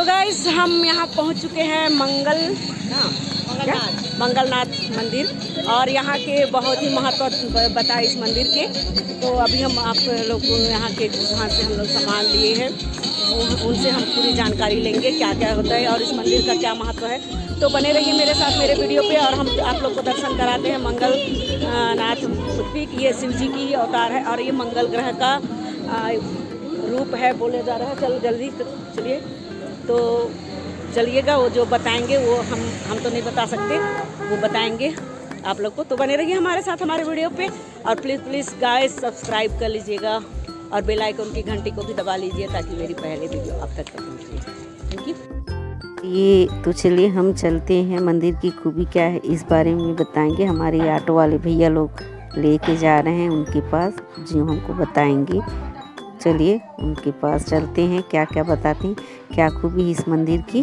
तो गाइस हम यहाँ पहुँच चुके हैं मंगल क्या? मंगलनाथ मंदिर। और यहाँ के बहुत ही महत्व बताए इस मंदिर के। तो अभी हम आप लोग यहाँ के जहाँ से हम लोग सामान लिए हैं उनसे हम पूरी जानकारी लेंगे क्या क्या होता है और इस मंदिर का क्या महत्व है। तो बने रहिए मेरे साथ मेरे वीडियो पे और हम आप लोग को दर्शन कराते हैं मंगल नाथ पृथ्वी ये शिव जी की अवतार है और ये मंगल ग्रह का रूप है, बोले जा रहा है। चलो जल्दी चलिए। तो चलिएगा, वो जो बताएँगे, वो हम हम तो नहीं बता सकते, वो बताएँगे आप लोग को। तो बने रहिए हमारे साथ, हमारे वीडियो पे। और प्लीज़ प्लीज़ गाइस सब्सक्राइब कर लीजिएगा। और बेल आइकन की घंटी को भी दबा लीजिए, ताकि मेरी पहले वीडियो आप तक तक पहुँचे थैंक यू ये तो चलिए, हम चलते हैं मंदिर की खूबी क्या है, इस बारे में बताएँगे। हमारे ऑटो वाले भैया लोग लेके जा रहे हैं उनके पास, जो हमको बताएँगे। चलिए उनके पास चलते हैं क्या क्या बताते हैं, क्या खूबी इस मंदिर की?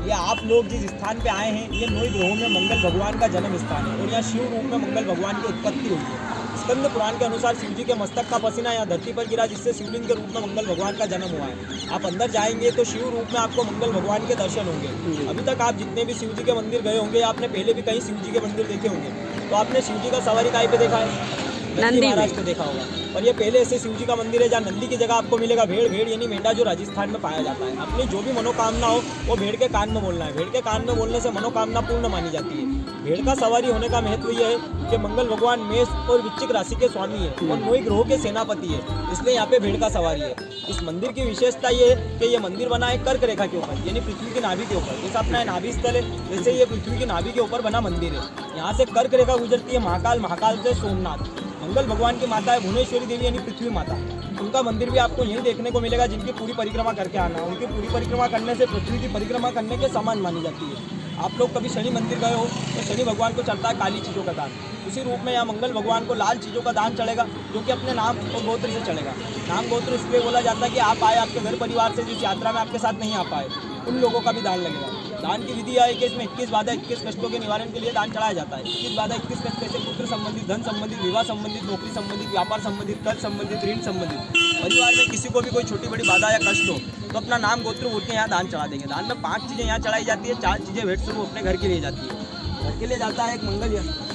ये आप लोग जिस स्थान पे आए हैं, ये नोई ग्रहों में मंगल भगवान का जन्म स्थान है और यहाँ शिव रूप में मंगल भगवान की उत्पत्ति हुई है। स्कंद पुराण के अनुसार शिव जी के मस्तक का पसीना यहाँ धरती पर गिरा, जिससे शिवलिंग के रूप में मंगल भगवान का जन्म हुआ है। आप अंदर जाएँगे तो शिव रूप में आपको मंगल भगवान के दर्शन होंगे। अभी तक आप जितने भी शिव जी के मंदिर गए होंगे, आपने पहले भी कहीं शिव जी के मंदिर देखे होंगे। तो आपने शिव जी का सवारी काय पे देखा है? नंदी में। महाराज पे देखा होगा। और ये पहले ऐसे शिव जी का मंदिर है जहाँ नंदी की जगह आपको मिलेगा भेड़। भेड़ यानी मेंढा जो राजस्थान में पाया जाता है। अपनी जो भी मनोकामना हो वो भेड़ के कान में बोलना है। भेड़ के कान में बोलने से मनोकामना पूर्ण मानी जाती है। भेड़ का सवारी होने का महत्व यह है कि मंगल भगवान मेष और विचिक राशि के स्वामी है। और नौ ग्रहों के सेनापति है। इसलिए यहाँ पे भेड़ का सवारी है। इस मंदिर की विशेषता ये है कि ये मंदिर बना है कर्क रेखा के ऊपर यानी पृथ्वी की नाभि के ऊपर। जैसे अपना नाभि स्थल है वैसे ये पृथ्वी की नाभि के ऊपर बना मंदिर है। यहाँ से कर्क रेखा गुजरती है महाकाल। महाकाल से सोमनाथ। मंगल भगवान की माता है, भुवनेश्वरी देवी यानी पृथ्वी माता। उनका मंदिर भी आपको यहीं देखने को मिलेगा, जिनकी पूरी परिक्रमा करके आना उनकी पूरी परिक्रमा करने से, पृथ्वी की परिक्रमा करने के समान मानी जाती है। आप लोग कभी शनि मंदिर गए हो तो शनि भगवान को चढ़ता है काली चीज़ों का दान। उसी रूप में यहाँ मंगल भगवान को लाल चीज़ों का दान चढ़ेगा, जो कि अपने नाम और गोत्र से चढ़ेगा। नाम गोत्र इसलिए बोला जाता है कि आप आए आपके घर परिवार से, जिस यात्रा में आपके साथ नहीं आ पाए उन लोगों का भी दान लगेगा। दान की विधि यह है कि इसमें इक्कीस बाधा, इक्कीस कष्टों के निवारण के लिए दान चढ़ाया जाता है। इक्कीस बाधा, इक्कीस कष्ट जैसे पुत्र संबंधित, धन संबंधित, विवाह संबंधित, नौकरी संबंधित, व्यापार संबंधित कर्ज संबंधित, ऋण संबंधित। परिवार में किसी को भी कोई छोटी बड़ी बाधा या कष्ट हो तो अपना नाम, गोत्र बोल के यहाँ दान चढ़ा देंगे। दान में पाँच चीज़ें यहाँ चढ़ाई जाती है, चार चीज़ें भेंट स्वरूप अपने घर के लिए जाती है। घर के लिए जाता है एक मंगल यंत्र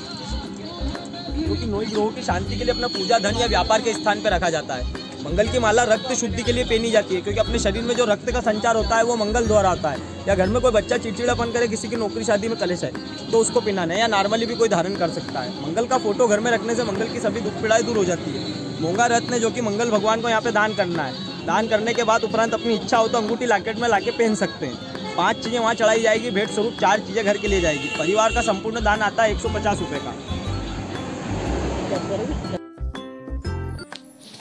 जो कि नौ ग्रहों की शांति के लिए अपना पूजा, धन या व्यापार के स्थान पर रखा जाता है। मंगल की माला रक्त शुद्धि के लिए पहनी जाती है, क्योंकि अपने शरीर में जो रक्त का संचार होता है, वो मंगल द्वारा होता है। या घर में कोई बच्चा चिड़चिड़ापन करे, किसी की नौकरी, शादी में कलेश है तो उसको पहनाना है, या नॉर्मली भी कोई धारण कर सकता है। मंगल का फ़ोटो घर में रखने से मंगल की सभी दुख, पीड़ाएँ दूर हो जाती है। मोंगा रत्न जो कि मंगल भगवान को यहाँ पे दान करना है। दान करने के बाद उपरांत अपनी इच्छा हो तो अंगूठी लाकेट में लाके पहन सकते हैं। पाँच चीज़ें वहाँ चढ़ाई जाएगी, भेंट स्वरूप चार चीज़ें घर के लिए जाएगी। परिवार का संपूर्ण दान आता है एक सौ पचास रुपये का।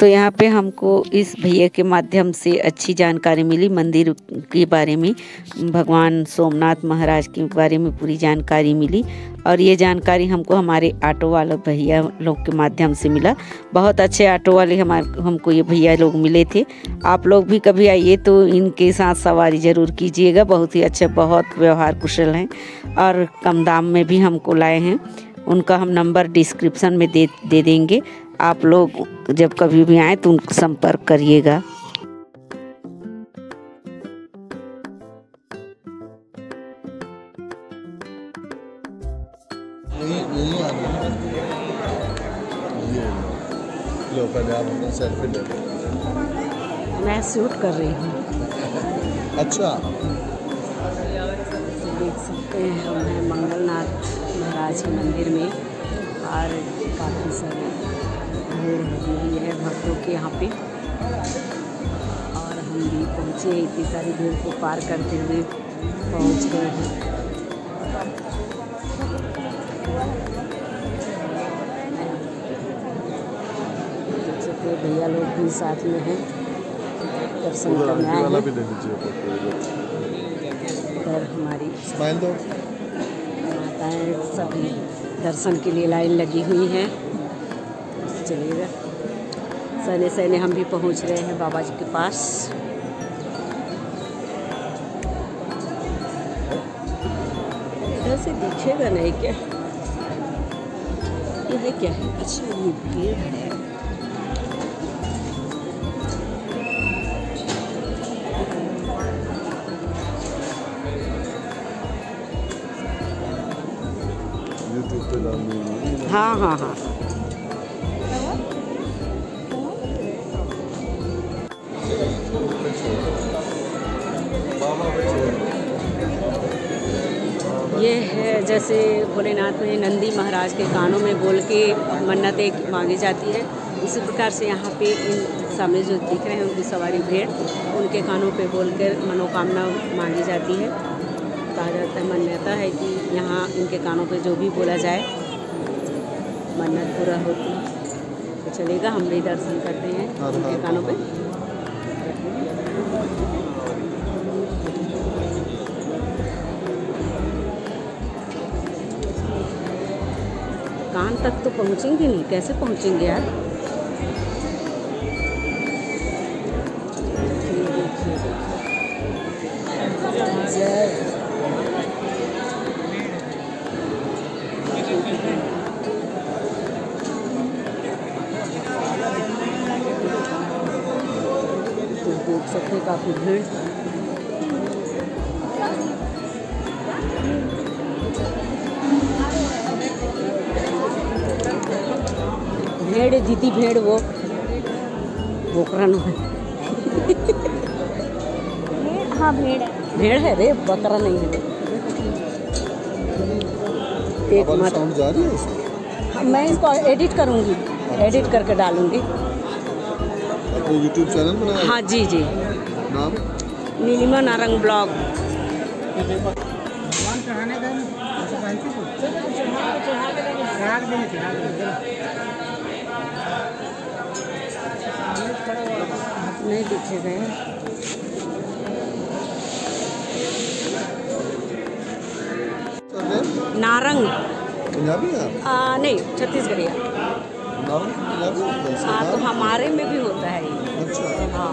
तो यहाँ पे हमको इस भैया के माध्यम से अच्छी जानकारी मिली, मंदिर के बारे में, भगवान सोमनाथ महाराज के बारे में पूरी जानकारी मिली और ये जानकारी हमको हमारे ऑटो वाले भैया लोग के माध्यम से मिला। बहुत अच्छे ऑटो वाले हमारे, हमको ये भैया लोग मिले थे। आप लोग भी कभी आइए तो इनके साथ सवारी ज़रूर कीजिएगा। बहुत ही अच्छे, बहुत व्यवहार कुशल हैं और कम दाम में भी हमको लाए हैं। उनका हम नंबर डिस्क्रिप्शन में दे दे देंगे। आप लोग जब कभी भी आए तो उनको संपर्क करिएगा। मैं शूट कर रही हूँ। अच्छा। देख सकते हैं हम हैं मंगलनाथ महाराज के मंदिर में। और काफ़ी सारी भीड़ लगी हुई है भक्तों के यहाँ पे। और हम भी पहुँचे इतनी सारी भीड़ को पार करते हुए पहुँच गए हैं। भैया लोग भी साथ में हैं। दर्शन करने आए हैं। हमारी माताएँ सभी दर्शन के लिए लाइन लगी हुई हैं। चलिएगा। सहने सहने हम भी पहुँच रहे हैं बाबा जी के पास। इधर से दिखेगा नहीं क्या? ये क्या है? अच्छा ये पेड़ है। हाँ हाँ हाँ। जैसे भोलेनाथ में नंदी महाराज के कानों में बोल के मन्नतें मांगी जाती है। उसी प्रकार से यहाँ पे इन सामने जो दिख रहे हैं उनकी सवारी भेड़ उनके कानों पे बोल कर मनोकामना मांगी जाती है। कहा जाता है मान्यता है कि यहाँ इनके कानों पे जो भी बोला जाए मन्नत पूरा होती। है तो चलेगा हम भी दर्शन करते हैं उनके कानों पे। कान तक तो पहुँचेंगे नहीं। कैसे पहुँचेंगे यार? तो देख सकते काफ़ी भीड़। भेड़ जीती भेड़ वो। बोकरन हाँ भेड़ है। भेड़ है रे बकरा नहीं है। एक मत जा रही है उसमें मैं इसको एडिट करूँगी। एडिट करके डालूँगी। यूट्यूब चैनल बनाया हाँ? जी जी। नाम? नीलिमा नारंग ब्लॉग। नहीं दिखेगा यार सर गए। नारंग। पंजाबी आ, नहीं छत्तीसगढ़िया है। तो हमारे में भी होता है ये। अच्छा। हाँ।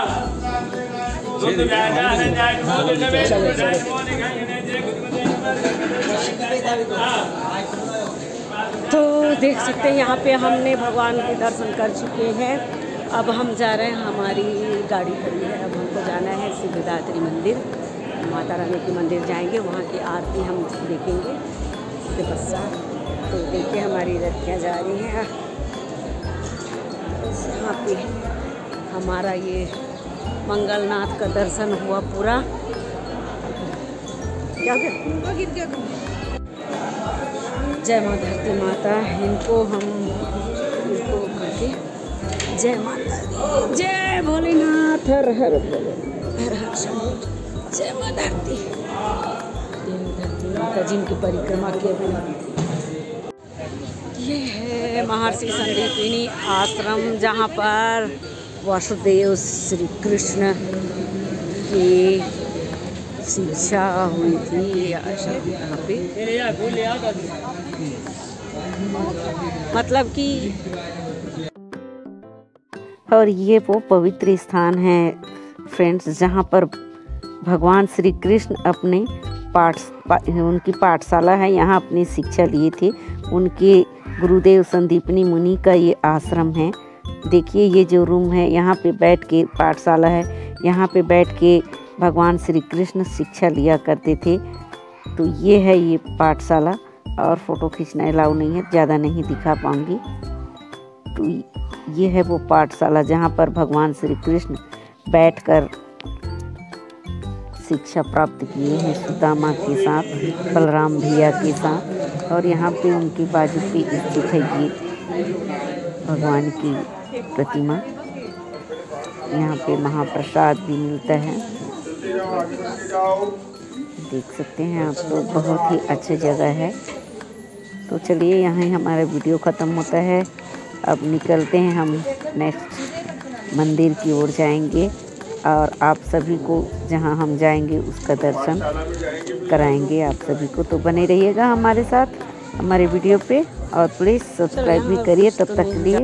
तो देख सकते हैं, यहाँ पे हमने भगवान के दर्शन कर चुके हैं। अब हम जा रहे हैं हमारी गाड़ी खड़ी है। अब हमको जाना है सिद्धिदात्री मंदिर। माता रानी के मंदिर जाएँगे, वहाँ की आरती हम देखेंगे। उसके तो देखिए हमारी लड़कियाँ जा रही हैं। यहाँ पे हमारा ये मंगलनाथ का दर्शन हुआ पूरा। क्या कर जय माँ धरती माता इनको हम इनको करके जय माता जय भोलेनाथ हर हर हर हर जय माँ धरती। धरती माता जिनकी परिक्रमा के अभी ये है महर्षि संदीपिनी आश्रम जहाँ पर वासुदेव श्री कृष्ण की शिक्षा हुई थी पे। मतलब कि और ये वो पवित्र स्थान है फ्रेंड्स जहाँ पर भगवान श्री कृष्ण अपने पाठ पा, उनकी पाठशाला है यहाँ अपनी शिक्षा लिए थे। उनके गुरुदेव संदीपनी मुनि का ये आश्रम है। देखिए, ये जो रूम है, यहाँ पे बैठ के पाठशाला है। यहाँ पे बैठ के भगवान श्री कृष्ण शिक्षा लिया करते थे। तो ये है ये पाठशाला, और फ़ोटो खींचना अलाउ नहीं है, ज़्यादा नहीं दिखा पाऊँगी। तो ये है वो पाठशाला, जहाँ पर भगवान श्री कृष्ण बैठकर शिक्षा प्राप्त किए हैं, सुदामा के साथ, बलराम भैया के साथ, और यहाँ पे उनके बाजू पे स्थित है ये। भगवान की प्रतिमा। यहाँ पे महाप्रसाद भी मिलता है। देख सकते हैं आप लोग तो बहुत ही अच्छी जगह है। तो चलिए, यहाँ ही हमारा वीडियो ख़त्म होता है। अब निकलते हैं हम नेक्स्ट मंदिर की ओर जाएँगे और आप सभी को जहाँ हम जाएँगे, उसका दर्शन कराएँगे। आप सभी को तो बने रहिएगा हमारे साथ। हमारे वीडियो पे और प्लीज़ सब्सक्राइब भी करिए तब तक के लिए